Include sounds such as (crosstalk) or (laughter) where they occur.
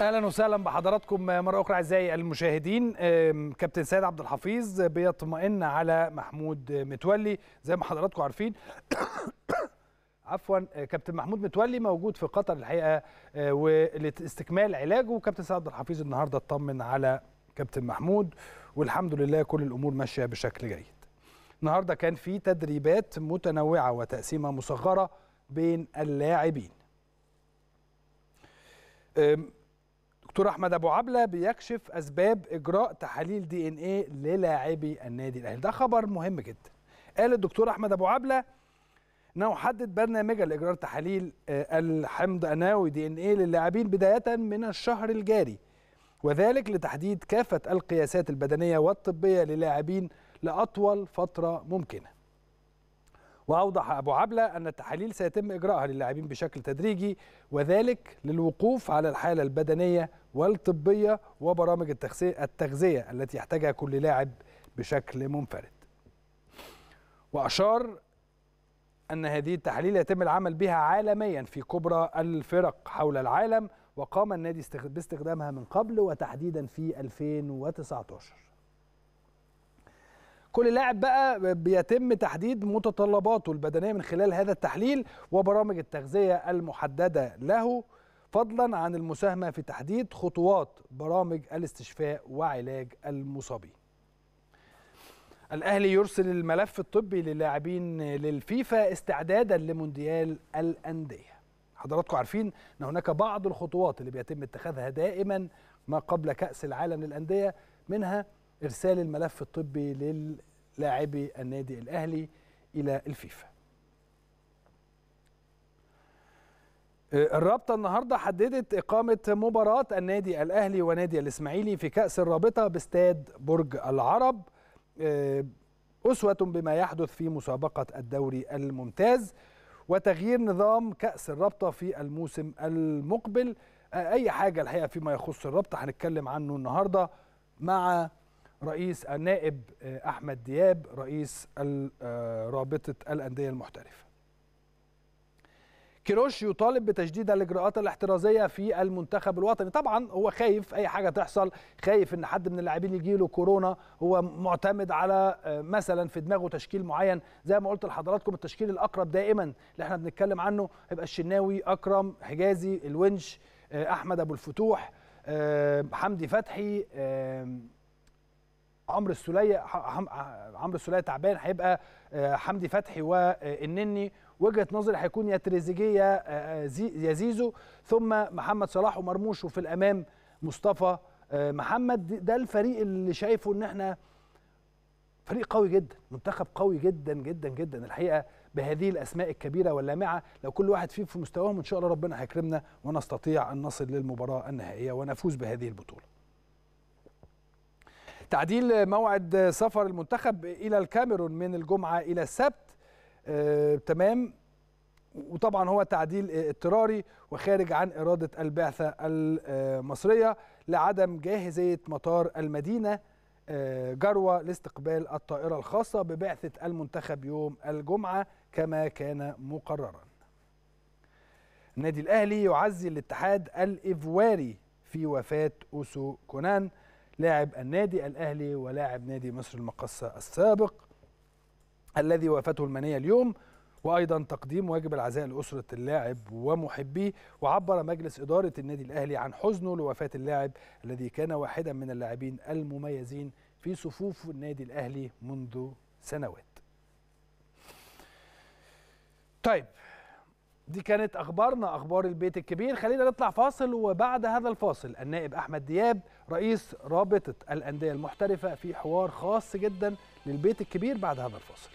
أهلا وسهلا بحضراتكم مرة أخرى أعزائي المشاهدين. كابتن سيد عبد الحفيظ بيطمئن على محمود متولي. زي ما حضراتكم عارفين (coughs) عفوا كابتن محمود متولي موجود في قطر الحقيقة آه، ولاستكمال علاجه. وكابتن سيد عبد الحفيظ النهارده اطمن على كابتن محمود والحمد لله كل الأمور ماشية بشكل جيد. النهارده كان في تدريبات متنوعة وتقسيمة مصغرة بين اللاعبين. دكتور أحمد أبو عبلة بيكشف أسباب إجراء تحاليل دي إن إيه للاعبي النادي الأهلي. ده خبر مهم جدا. قال الدكتور أحمد أبو عبلة إنه حدد برنامجا لاجراء تحاليل آه، الحمض دي إن إيه للاعبين بداية من الشهر الجاري وذلك لتحديد كافة القياسات البدنية والطبية للاعبين لأطول فترة ممكنة. وأوضح أبو عبلة أن التحاليل سيتم إجراءها للاعبين بشكل تدريجي وذلك للوقوف على الحالة البدنية والطبية وبرامج التغذيه التي يحتاجها كل لاعب بشكل منفرد. وأشار أن هذه التحاليل يتم العمل بها عالميا في كبرى الفرق حول العالم وقام النادي استخ- باستخدامها من قبل وتحديدا في 2019. كل لاعب بقى بيتم تحديد متطلباته البدنية من خلال هذا التحليل وبرامج التغذية المحددة له فضلا عن المساهمة في تحديد خطوات برامج الاستشفاء وعلاج المصابين. الأهلي يرسل الملف الطبي للاعبين للفيفا استعدادا لمونديال الأندية. حضراتكم عارفين إن هناك بعض الخطوات اللي بيتم اتخاذها دائما ما قبل كأس العالم للأندية منها إرسال الملف الطبي للاعبي النادي الأهلي إلى الفيفا. آه، الرابطة النهارده حددت إقامة مباراة النادي الأهلي ونادي الإسماعيلي في كأس الرابطة باستاد برج العرب آه، أسوة بما يحدث في مسابقة الدوري الممتاز وتغيير نظام كأس الرابطة في الموسم المقبل آه، أي حاجة الحقيقة فيما يخص الرابطة هنتكلم عنه النهارده مع رئيس النائب آه، أحمد دياب رئيس آه، رابطة الأندية المحترفة. كيروش يطالب بتجديد الإجراءات الاحترازية في المنتخب الوطني. طبعا هو خايف أي حاجة تحصل خايف إن حد من اللاعبين يجي له كورونا. هو معتمد على آه، مثلا في دماغه تشكيل معين. زي ما قلت لحضراتكم التشكيل الأقرب دائما اللي إحنا بنتكلم عنه هيبقى الشناوي أكرم حجازي الونش أحمد أبو الفتوح حمدي فتحي عمرو السولية عمرو السولية تعبان هيبقى آه، حمدي فتحي والنني وجهة نظري هيكون يا تريزيجيه يا آه، يا زيزو. ثم محمد صلاح ومرموش وفي الأمام مصطفى آه، محمد. ده الفريق اللي شايفه إن إحنا فريق قوي جدا منتخب قوي جدا جدا جدا. الحقيقة بهذه الأسماء الكبيرة واللامعة لو كل واحد فيهم في مستواهم إن شاء الله ربنا هيكرمنا ونستطيع أن نصل للمباراة النهائية ونفوز بهذه البطولة. تعديل موعد سفر المنتخب إلى الكاميرون من الجمعة إلى السبت. آه، تمام. وطبعا هو تعديل اضطراري وخارج عن إرادة البعثة المصرية لعدم جاهزية مطار المدينة آه، جروة لاستقبال الطائرة الخاصة ببعثة المنتخب يوم الجمعة كما كان مقررا. النادي الأهلي يعزي الاتحاد الايفواري في وفاة أوسو كونان. لاعب النادي الأهلي ولاعب نادي مصر المقصه السابق الذي وافته المنية اليوم وأيضا تقديم واجب العزاء لأسرة اللاعب ومحبيه وعبر مجلس إدارة النادي الأهلي عن حزنه لوفاة اللاعب الذي كان واحدا من اللاعبين المميزين في صفوف النادي الأهلي منذ سنوات. طيب دي كانت أخبارنا أخبار البيت الكبير. خلينا نطلع فاصل وبعد هذا الفاصل النائب أحمد دياب رئيس رابطة الأندية المحترفة في حوار خاص جدا للبيت الكبير بعد هذا الفاصل.